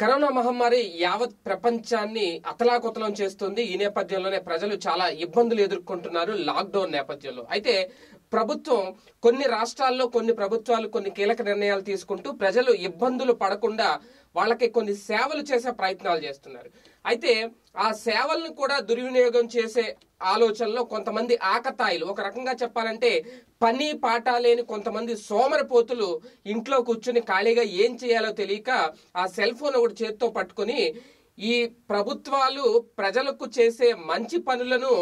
Corona మహమ్మారి యావత్ ప్రపంచాన్ని అతలాకుతలం చేస్తుంది. ఈ నేపథ్యంలోనే ప్రజలు చాలా ఇబ్బందులు ఎదుర్కొంటున్నారు లాక్డౌన్ నేపథ్యంలో. అయితే ప్రభుత్వం కొన్ని రాష్ట్రాల్లో కొన్ని ప్రభుత్వాలు కొన్ని కీలక నిర్ణయాలు తీసుకుంటూ ప్రజలు ఇబ్బందులు పడకుండా వాళ్ళకి కొన్ని సేవలు చేసే ప్రయత్నాలు చేస్తున్నారు. అయితే ఆ సేవలను కూడా దుర్వినియోగం చేసే ఆలోచనలో కొంతమంది ఆకతాయిలు. ఒక రకంగా చెప్పాలంటే పని పాట లేని కొంతమంది సోమరపోతులు ఇంట్లో కూర్చుని ఖాళీగా ఏం చేయాలో తెలియక ఆ సెల్ ఫోన్ ఒకటి చేత్తో పట్టుకొని ఈ ప్రభుత్వాలు ప్రజలకు చేసే మంచి పనులను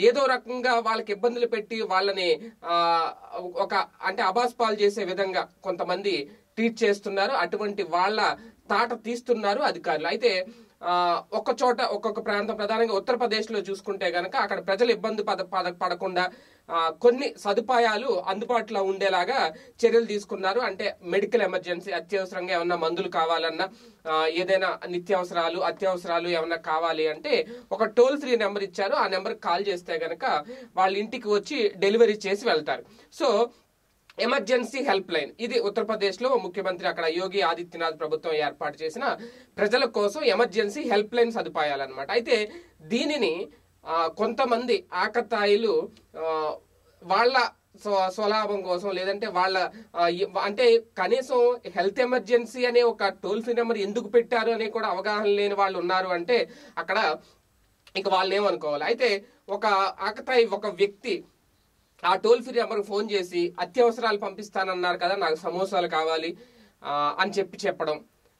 ఏదో రకంగా వాళ్ళకి ఇబ్బందులు పెట్టి వాళ్ళని ఆ, ఒక అంటే అబాస్పాలు చేసే విధంగా కొంతమంది ట్రీట్ చేస్తున్నారు. అటువంటి వాళ్ళ తాట తీస్తున్నారు అధికారులు. అయితే ఒక్క చోట ఒక్కొక్క ప్రాంతం ప్రధానంగా ఉత్తరప్రదేశ్లో చూసుకుంటే గనక అక్కడ ప్రజలు ఇబ్బంది పద పద- పడకుండా కొన్ని సదుపాయాలు అందుబాటులో ఉండేలాగా చర్యలు తీసుకున్నారు. అంటే మెడికల్ ఎమర్జెన్సీ అత్యవసరంగా ఏమన్నా మందులు కావాలన్నా ఏదైనా నిత్యావసరాలు అత్యవసరాలు ఏమన్నా కావాలి అంటే ఒక టోల్ ఫ్రీ నెంబర్ ఇచ్చారు. ఆ నెంబర్ కాల్ చేస్తే గనక వాళ్ళ ఇంటికి వచ్చి డెలివరీ చేసి వెళ్తారు. So emergency help line. ఇది ఉత్తరప్రదేశ్లో ముఖ్యమంత్రి అక్కడ యోగి ఆదిత్యనాథ్ ప్రభుత్వం ఏర్పాటు చేసిన ప్రజల కోసం ఎమర్జెన్సీ హెల్ప్ లైన్ సదుపాయాలన్నమాట. అయితే దీనిని కొంతమంది ఆకతాయిలు వాళ్ళ స్వ- స్వలాభం కోసం లేదంటే వాళ్ళ అంటే కనీసం హెల్త్ ఎమర్జెన్సీ అనే ఒక టోల్ ఫ్రీ నెంబర్ ఎందుకు పెట్టారు అనే కూడా అవగాహన లేని వాళ్ళు ఉన్నారు అంటే అక్కడ ఇక వాళ్ళు ఏమనుకోవాలి అయితే ఒక ఆకతాయి ఒక వ్యక్తి ఆ టోల్ ఫ్రీ నెంబర్కి ఫోన్ చేసి అత్యవసరాలు పంపిస్తానన్నారు కదా నాకు సమోసాలు కావాలి అని చెప్పి చెప్పడం.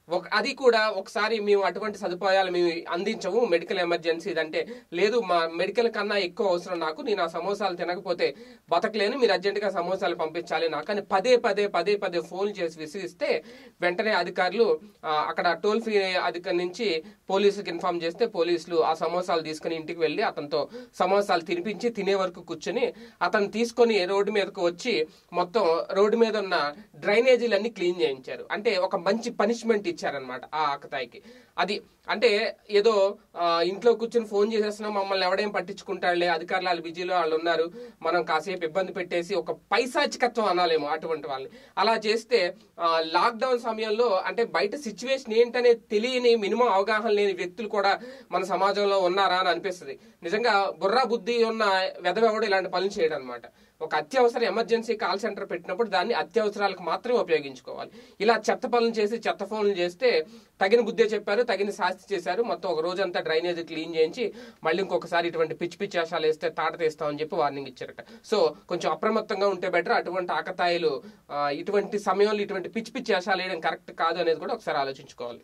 ఒక అది కూడా ఒకసారి మేము అటువంటి సదుపాయాలు మేము అందించము మెడికల్ ఎమర్జెన్సీ అంటే లేదు మా మెడికల్ కన్నా ఎక్కువ అవసరం నాకు నేను ఆ సమోసాలు తినకపోతే బతకలేను మీరు అర్జెంటుగా సమోసాలు పంపించాలి నాకు అని పదే పదే పదే పదే ఫోన్ చేసి విసిగిస్తే వెంటనే అధికారులు అక్కడ టోల్ ఫ్రీ అధికారి నుంచి పోలీసులకు ఇన్ఫార్మ్ చేస్తే పోలీసులు ఆ సమోసాలు తీసుకుని ఇంటికి వెళ్ళి అతనితో సమోసాలు తినిపించి తినే వరకు కూర్చొని అతను తీసుకొని రోడ్డు మీదకు వచ్చి మొత్తం రోడ్డు మీద ఉన్న డ్రైనేజీలన్నీ క్లీన్ చేయించారు. అంటే ఒక మంచి పనిష్మెంట్ ఇచ్చారనమాట ఆ ఆకతాయికి అది అంటే ఏదో ఇంట్లో కూర్చొని ఫోన్ చేసేస్తున్నాం మమ్మల్ని ఎవడేం పట్టించుకుంటాడులే అధికారులు వాళ్ళు బిజీలో వాళ్ళు ఉన్నారు మనం కాసేపు ఇబ్బంది పెట్టేసి ఒక పైశాచికత్వం అనాలేమో అటువంటి వాళ్ళని. అలా చేస్తే లాక్డౌన్ సమయంలో అంటే బయట సిచ్యువేషన్ ఏంటనే తెలియని మినిమం అవగాహన లేని వ్యక్తులు కూడా మన సమాజంలో ఉన్నారా అని అనిపిస్తుంది. నిజంగా బుర్రా బుద్ధి ఉన్న వెదవెవడు ఇలాంటి పనులు చేయడం అనమాట ఒక అత్యవసర ఎమర్జెన్సీ కాల్ సెంటర్ పెట్టినప్పుడు దాన్ని అత్యవసరాలకు మాత్రమే ఉపయోగించుకోవాలి. ఇలా చెత్త పనులు చేసి చెత్త ఫోన్లు చేస్తే తగిన బుద్ధే చెప్పారు తగిన శాస్తి చేశారు. మొత్తం ఒక రోజంతా డ్రైనేజ్ క్లీన్ చేయించి మళ్ళీ ఇంకొకసారి ఇటువంటి పిచ్చి పిచ్చి వేషాలు వేస్తే తాట తీస్తామని చెప్పి వార్నింగ్ ఇచ్చారట. సో కొంచెం అప్రమత్తంగా ఉంటే బెటర్. అటువంటి ఆకతాయిలు ఇటువంటి సమయంలో ఇటువంటి పిచ్చి పిచ్చి వేషాలు వేయడం కరెక్ట్ కాదు అనేది కూడా ఒకసారి ఆలోచించుకోవాలి.